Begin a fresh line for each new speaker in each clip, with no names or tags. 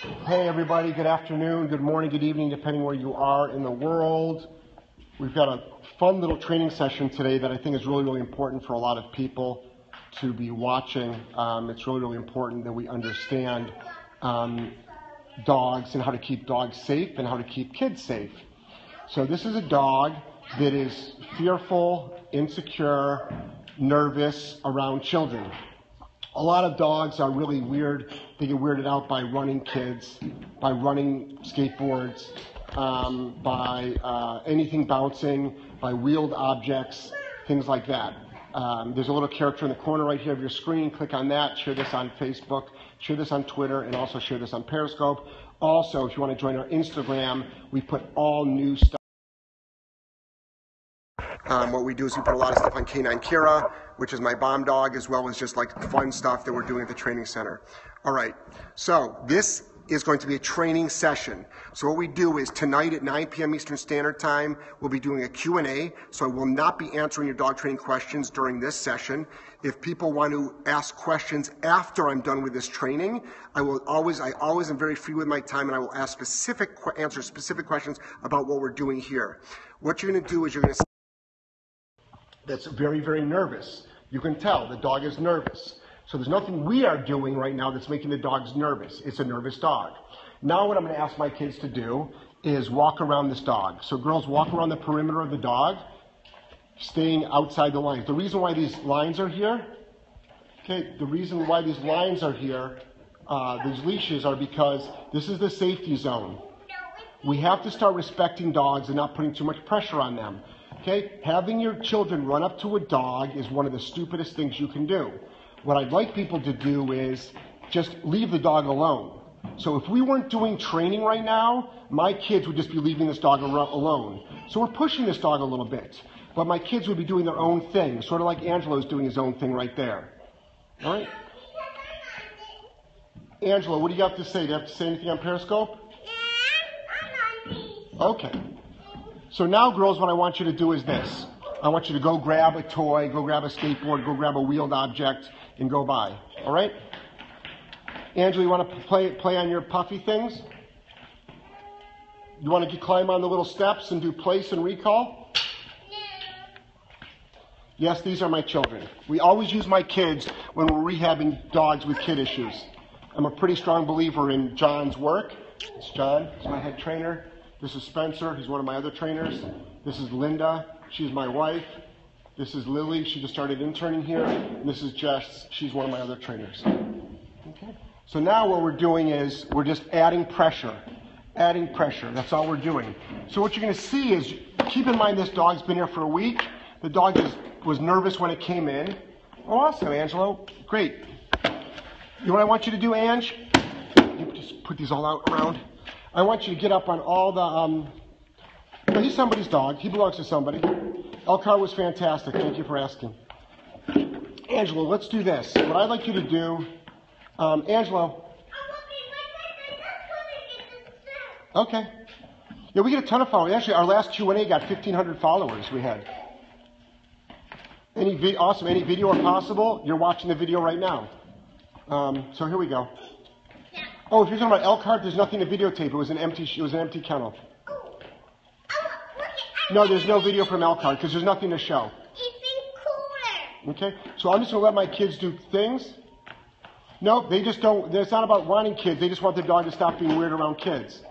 Hey, everybody. Good afternoon, good morning, good evening, depending where you are in the world. We've got a fun little training session today that I think is really, really important for a lot of people to be watching. Um, it's really, really important that we understand um, dogs and how to keep dogs safe and how to keep kids safe. So, this is a dog that is fearful, insecure, nervous around children. A lot of dogs are really weird. They get weirded out by running kids, by running skateboards, um, by uh, anything bouncing, by wheeled objects, things like that. Um, there's a little character in the corner right here of your screen. Click on that. Share this on Facebook. Share this on Twitter, and also share this on Periscope. Also, if you want to join our Instagram, we put all new stuff. Um, what we do is we put a lot of stuff on Canine Kira, which is my bomb dog, as well as just like fun stuff that we're doing at the training center. All right. So this is going to be a training session. So what we do is tonight at 9 p.m. Eastern Standard Time, we'll be doing a Q&A. So I will not be answering your dog training questions during this session. If people want to ask questions after I'm done with this training, I will always, I always am very free with my time and I will ask specific, answer specific questions about what we're doing here. What you're going to do is you're to that's very, very nervous. You can tell the dog is nervous. So there's nothing we are doing right now that's making the dogs nervous. It's a nervous dog. Now what I'm going to ask my kids to do is walk around this dog. So girls walk around the perimeter of the dog, staying outside the lines. The reason why these lines are here, okay, the reason why these lines are here, uh, these leashes are because this is the safety zone. We have to start respecting dogs and not putting too much pressure on them. Okay? Having your children run up to a dog is one of the stupidest things you can do. What I'd like people to do is just leave the dog alone. So if we weren't doing training right now, my kids would just be leaving this dog alone. So we're pushing this dog a little bit. But my kids would be doing their own thing, sort of like Angelo's doing his own thing right there. All right? Angelo, what do you have to say? Do you have to say anything on Periscope? Okay. So now, girls, what I want you to do is this. I want you to go grab a toy, go grab a skateboard, go grab a wheeled object, and go by. All right? Angela, you want to play, play on your puffy things? You want to climb on the little steps and do place and recall? Yes, these are my children. We always use my kids when we're rehabbing dogs with kid issues. I'm a pretty strong believer in John's work. It's John, he's my head trainer. This is Spencer. He's one of my other trainers. This is Linda. She's my wife. This is Lily. She just started interning here. And this is Jess. She's one of my other trainers. Okay. So now what we're doing is we're just adding pressure. Adding pressure. That's all we're doing. So what you're going to see is keep in mind this dog's been here for a week. The dog is, was nervous when it came in. Awesome, Angelo. Great. You know what I want you to do, Ange? You just put these all out around. I want you to get up on all the. Um, well, he's somebody's dog. He belongs to somebody. Elkhart was fantastic. Thank you for asking. Angelo, let's do this. What I'd like you to do, um, Angelo. Okay. Yeah, we get a ton of followers. Actually, our last Q&A got 1,500 followers we had. Any vi- awesome. Any video are possible. You're watching the video right now. Um, so here we go. Oh, if you're talking about Elkhart, there's nothing to videotape. It was an empty. It was an empty kennel. No, there's no video from Elkhart because there's nothing to show. Okay, so I'm just gonna let my kids do things. No, they just don't. It's not about wanting kids. They just want their dog to stop being weird around kids.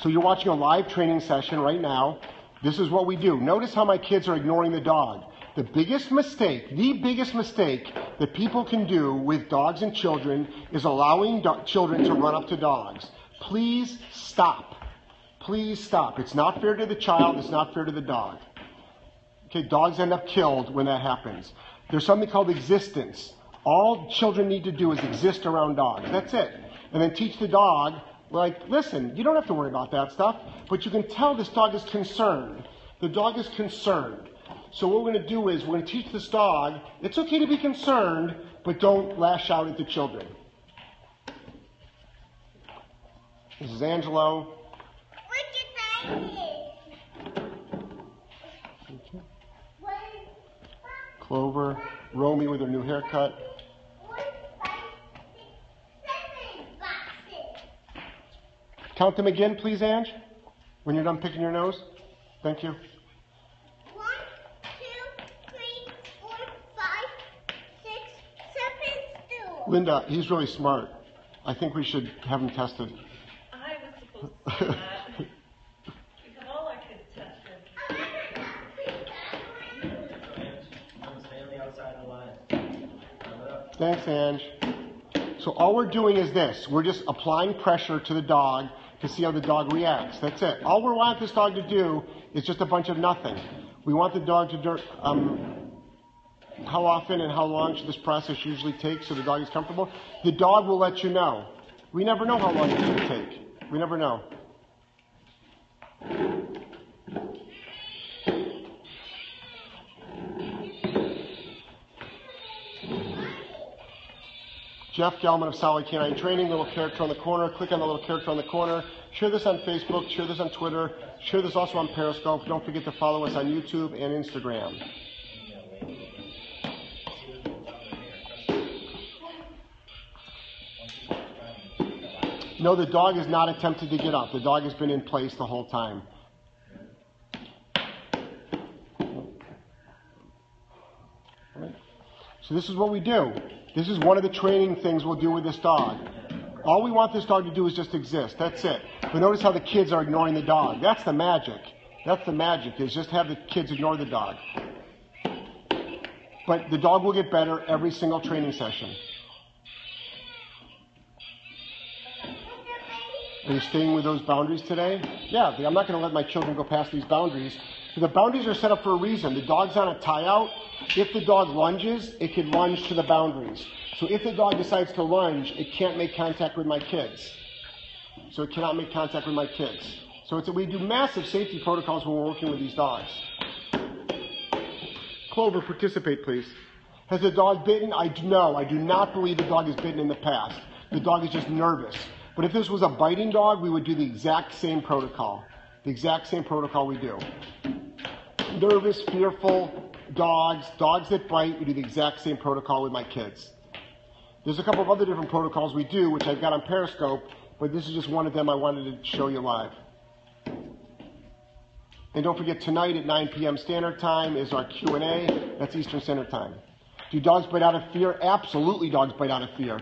So you're watching a live training session right now. This is what we do. Notice how my kids are ignoring the dog. The biggest mistake, the biggest mistake that people can do with dogs and children is allowing do- children to run up to dogs. Please stop. Please stop. It's not fair to the child, it's not fair to the dog. Okay, dogs end up killed when that happens. There's something called existence. All children need to do is exist around dogs. That's it. And then teach the dog, like, listen, you don't have to worry about that stuff, but you can tell this dog is concerned. The dog is concerned. So what we're going to do is we're going to teach this dog it's okay to be concerned, but don't lash out at the children. This is Angelo. Clover, Romy with her new haircut. Count them again, please, Ange, when you're done picking your nose. Thank you. Linda, he's really smart. I think we should have him tested.
I was supposed to do that. We have all our kids tested.
Stay on the outside of the line. Thumb it up.
Thanks, Ange. So all we're doing is this. We're just applying pressure to the dog to see how the dog reacts. That's it. All we want this dog to do is just a bunch of nothing. We want the dog to, um, how often and how long should this process usually take so the dog is comfortable? The dog will let you know. We never know how long it's going to take. We never know. Jeff Gellman of Solid K9 Training, little character on the corner. Click on the little character on the corner. Share this on Facebook, share this on Twitter, share this also on Periscope. Don't forget to follow us on YouTube and Instagram. No, the dog has not attempted to get up. The dog has been in place the whole time. So this is what we do. This is one of the training things we'll do with this dog. All we want this dog to do is just exist. That's it. But notice how the kids are ignoring the dog. That's the magic. That's the magic, is just have the kids ignore the dog. But the dog will get better every single training session. Are you staying with those boundaries today? Yeah, I'm not going to let my children go past these boundaries. The boundaries are set up for a reason. The dog's on a tie out. If the dog lunges, it can lunge to the boundaries. So if the dog decides to lunge, it can't make contact with my kids. So it cannot make contact with my kids. So it's a, we do massive safety protocols when we're working with these dogs. Clover, participate, please. Has the dog bitten? I no, I do not believe the dog has bitten in the past. The dog is just nervous. But if this was a biting dog, we would do the exact same protocol. The exact same protocol we do. Nervous, fearful dogs, dogs that bite, we do the exact same protocol with my kids. There's a couple of other different protocols we do, which I've got on Periscope, but this is just one of them I wanted to show you live. And don't forget, tonight at 9 p.m. Standard Time is our Q&A. That's Eastern Standard Time. Do dogs bite out of fear? Absolutely, dogs bite out of fear.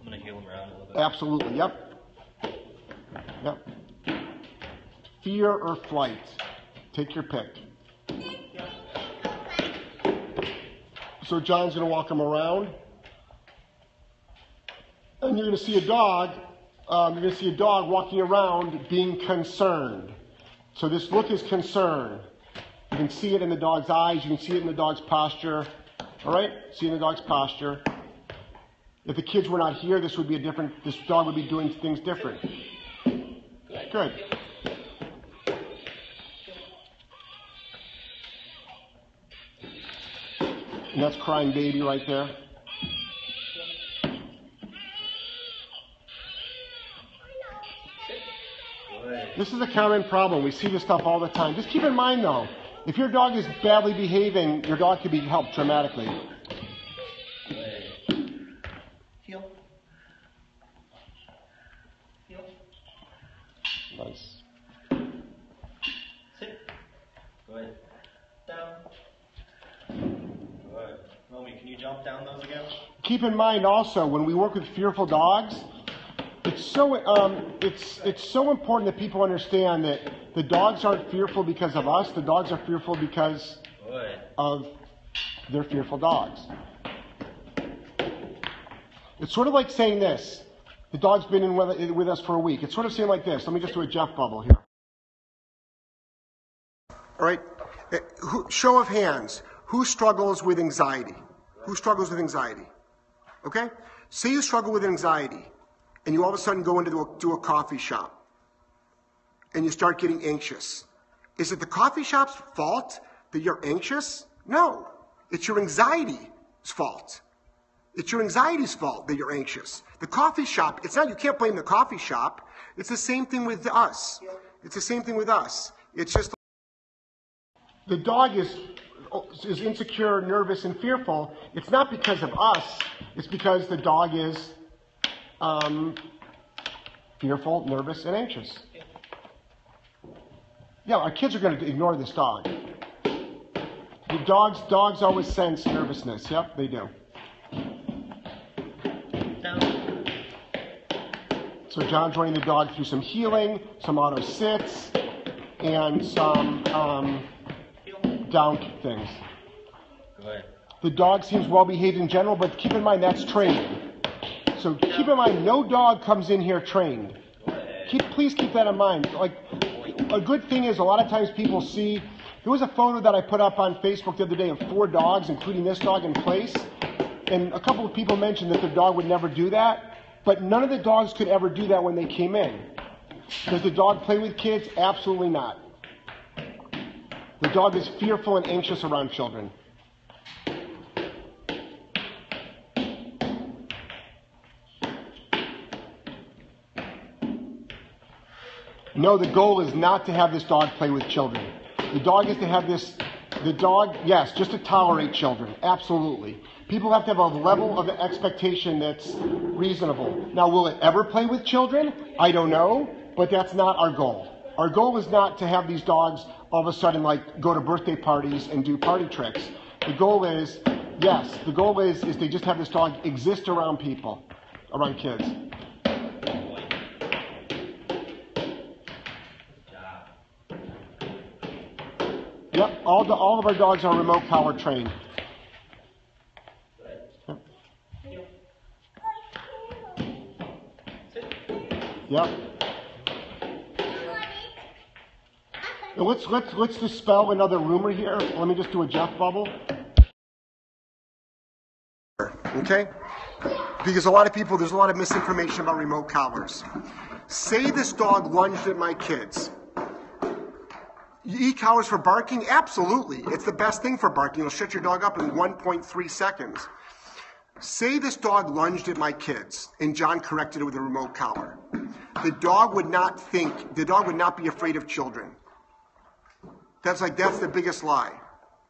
I'm gonna heel him around a little bit.
Absolutely, yep. Yep. Fear or flight? Take your pick. So John's going to walk him around. And you're going to see a dog, um, you're going to see a dog walking around being concerned. So this look is concern. You can see it in the dog's eyes, you can see it in the dog's posture. All right? See in the dog's posture. If the kids were not here, this would be a different, this dog would be doing things different. Good. And that's crying baby right there. This is a common problem. We see this stuff all the time. Just keep in mind though, if your dog is badly behaving, your dog could be helped dramatically.
Good. Heel. Heel.
Nice.
Sit. Good. Down. Good. Romy, can you jump down those again?
Keep in mind also when we work with fearful dogs, it's so um, it's it's so important that people understand that the dogs aren't fearful because of us. The dogs are fearful because
Good.
of their fearful dogs. It's sort of like saying this. The dog's been in with, with us for a week. It sort of seemed like this. Let me just do a Jeff bubble here. All right. Uh, show of hands. Who struggles with anxiety? Who struggles with anxiety? Okay? Say you struggle with anxiety and you all of a sudden go into a, to a coffee shop and you start getting anxious. Is it the coffee shop's fault that you're anxious? No. It's your anxiety's fault. It's your anxiety's fault that you're anxious. The coffee shop, it's not, you can't blame the coffee shop. It's the same thing with us. It's the same thing with us. It's just the dog is is insecure, nervous, and fearful. It's not because of us. It's because the dog is um, fearful, nervous, and anxious. Yeah, our kids are going to ignore this dog. The dogs, dogs always sense nervousness. Yep, they do. So John's running the dog through some heeling, some auto sits, and some um, down things.
Good.
The dog seems well behaved in general, but keep in mind that's training. So keep in mind, no dog comes in here trained. Keep, please keep that in mind. Like, a good thing is a lot of times people see. There was a photo that I put up on Facebook the other day of four dogs, including this dog in place, and a couple of people mentioned that their dog would never do that, but none of the dogs could ever do that when they came in. Does the dog play with kids? Absolutely not. The dog is fearful and anxious around children. No, the goal is not to have this dog play with children. The dog is to have this, the dog, yes, just to tolerate children. Absolutely. People have to have a level of expectation that's reasonable. Now, will it ever play with children? I don't know, but that's not our goal. Our goal is not to have these dogs all of a sudden like go to birthday parties and do party tricks. The goal is, yes, the goal is, is they just have this dog exist around people, around kids. Yep, all, the, all of our dogs are remote collar trained. Yep. And let's let's let's dispel another rumor here. Let me just do a Jeff bubble. Okay? Because a lot of people, there's a lot of misinformation about remote collars. Say this dog lunged at my kids. You e-collars for barking? Absolutely. It's the best thing for barking. It'll shut your dog up in 1.3 seconds. Say this dog lunged at my kids and John corrected it with a remote collar. The dog would not think, the dog would not be afraid of children. That's like, that's the biggest lie.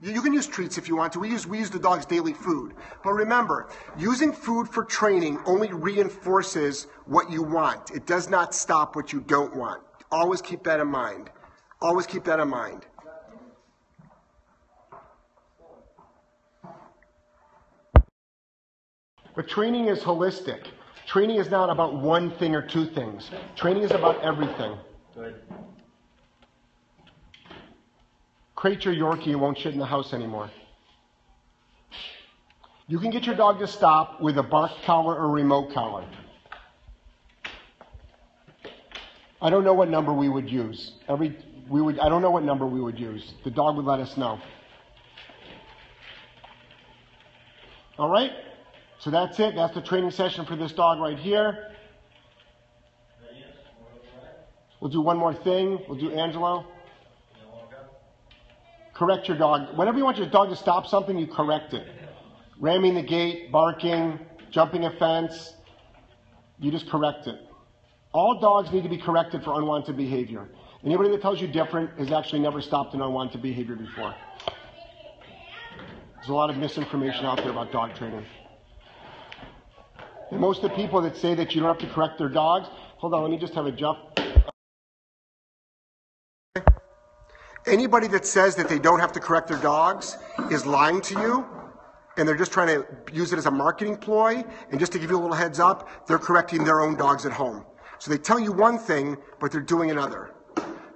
You can use treats if you want to. We use, we use the dog's daily food. But remember, using food for training only reinforces what you want. It does not stop what you don't want. Always keep that in mind. Always keep that in mind. But training is holistic. Training is not about one thing or two things. Training is about everything.
Good.
Crate your Yorkie won't shit in the house anymore. You can get your dog to stop with a bark collar or remote collar. I don't know what number we would use. Every we would I don't know what number we would use. The dog would let us know. All right? So that's it. That's the training session for this dog right here. We'll do one more thing. We'll do Angelo. Correct your dog. Whenever you want your dog to stop something, you correct it. Ramming the gate, barking, jumping a fence, you just correct it. All dogs need to be corrected for unwanted behavior. Anybody that tells you different has actually never stopped an unwanted behavior before. There's a lot of misinformation out there about dog training. And most of the people that say that you don't have to correct their dogs, hold on, let me just have a jump. Anybody that says that they don't have to correct their dogs is lying to you, and they're just trying to use it as a marketing ploy. And just to give you a little heads up, they're correcting their own dogs at home. So they tell you one thing, but they're doing another.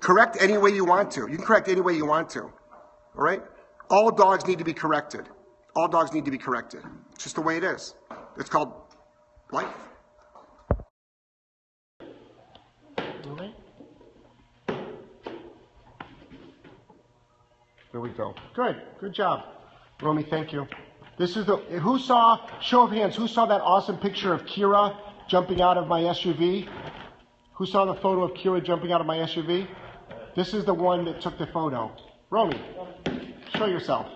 Correct any way you want to. You can correct any way you want to. All right? All dogs need to be corrected. All dogs need to be corrected. It's just the way it is. It's called life. All right? There we go. Good. Good job. Romy, thank you. This is the, who saw, show of hands, who saw that awesome picture of Kira jumping out of my SUV? Who saw the photo of Kira jumping out of my SUV? This is the one that took the photo. Romy, show yourself.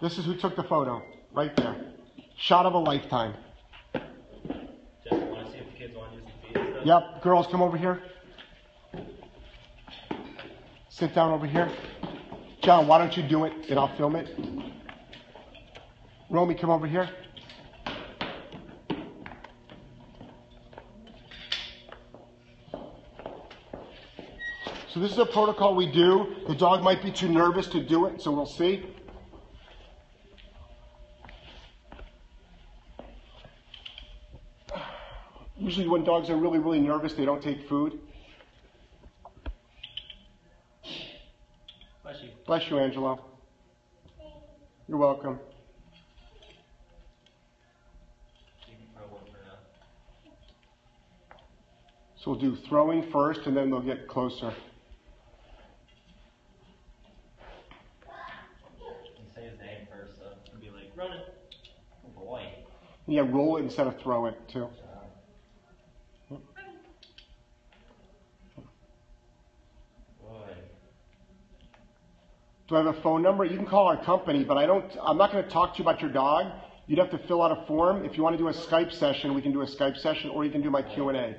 This is who took the photo, right there. Shot of a lifetime. Yep, girls, come over here. Sit down over here. John, why don't you do it and I'll film it? Romy, come over here. So this is a protocol we do. The dog might be too nervous to do it, so we'll see. Usually when dogs are really, really nervous, they don't take food.
Bless you.
Bless you, Angelo. You're welcome.
You can throw one for now.
So we'll do throwing first, and then they'll get closer.
You say his name first, so be like, run it. Oh,
yeah, roll it instead of throw it too. Do I have a phone number? You can call our company, but I don't. I'm not going to talk to you about your dog. You'd have to fill out a form. If you want to do a Skype session, we can do a Skype session, or you can do my Q and A.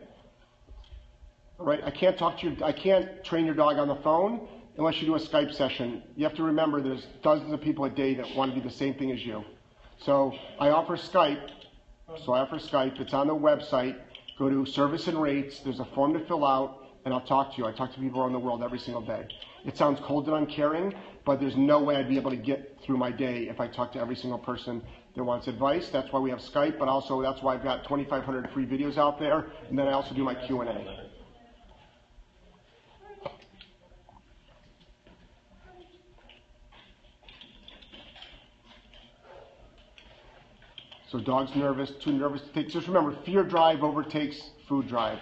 All right, I can't talk to you. I can't train your dog on the phone unless you do a Skype session. You have to remember there's dozens of people a day that want to do the same thing as you. So I offer Skype. So I offer Skype. It's on the website. Go to service and rates. There's a form to fill out, and I'll talk to you. I talk to people around the world every single day. It sounds cold and uncaring, but there's no way I'd be able to get through my day if I talk to every single person that wants advice. That's why we have Skype, but also that's why I've got 2,500 free videos out there, and then I also do my Q and A. So dog's nervous, too nervous to take. Just remember, fear drive overtakes food drive.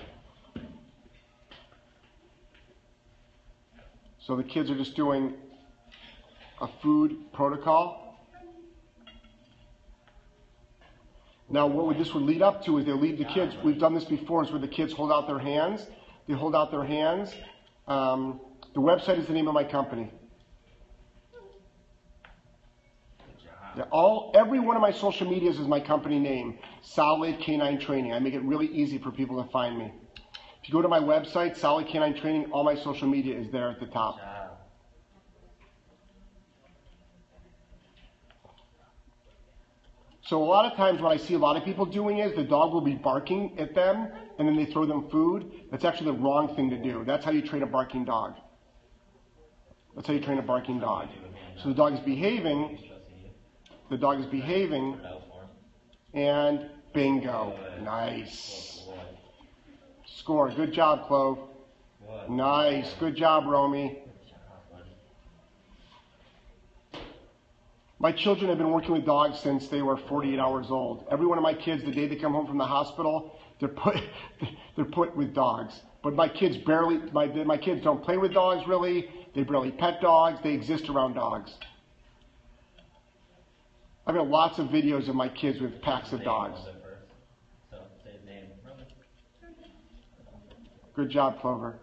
So the kids are just doing a food protocol. Now, what would, this would lead up to is they lead the kids. We've done this before. Is where the kids hold out their hands. They hold out their hands. Um, the website is the name of my company. Yeah, all every one of my social medias is my company name, Solid K9 Training. I make it really easy for people to find me. You go to my website, Solid K9 Training, all my social media is there at the top. So a lot of times what I see a lot of people doing is the dog will be barking at them and then they throw them food. That's actually the wrong thing to do. That's how you train a barking dog. That's how you train a barking dog. So the dog is behaving, the dog is behaving, and bingo. Nice. Score. Good job, Clove. Nice. Good job, Romy.
Good job, buddy.
My children have been working with dogs since they were 48 hours old. Every one of my kids, the day they come home from the hospital, they're put they're put with dogs. But my kids barely my my kids don't play with dogs really. They barely pet dogs. They exist around dogs. I've got lots of videos of my kids with packs of dogs.
his name first. So, say his name. Run it.
Good job, Clover.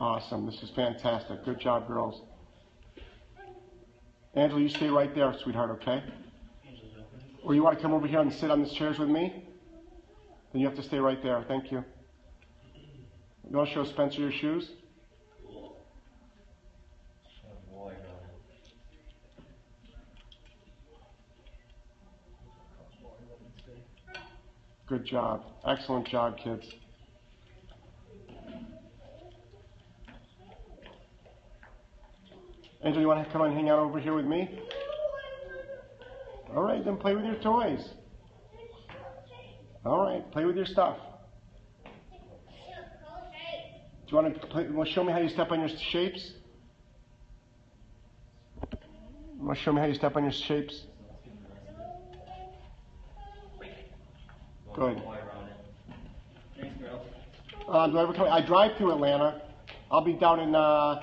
Awesome. This is fantastic. Good job, girls. Angela, you stay right there, sweetheart, okay? Or you want to come over here and sit on these chairs with me? Then you have to stay right there. Thank you. You want to show Spencer your shoes? Good job. Excellent job, kids. Angel, you want to come and hang out over here with me? All right, then play with your toys. All right, play with your stuff. Do you want to play? To show me how you step on your shapes? Want to show me how you step on your shapes? Good. Uh, do I ever come? I drive through Atlanta. I'll be down in. Uh,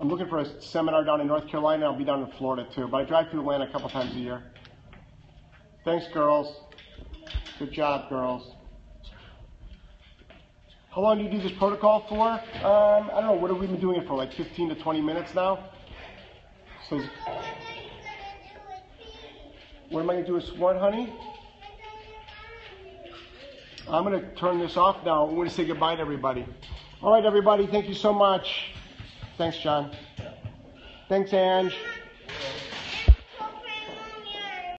I'm looking for a seminar down in North Carolina. I'll be down in Florida too. But I drive through Atlanta a couple times a year. Thanks, girls. Good job, girls. How long do you do this protocol for? Um, I don't know. What have we been doing it for? Like 15 to 20 minutes now. So, what am I gonna do? Is what, honey? I'm going to turn this off now. I'm going to say goodbye to everybody. All right, everybody. Thank you so much. Thanks, John. Thanks, Ange.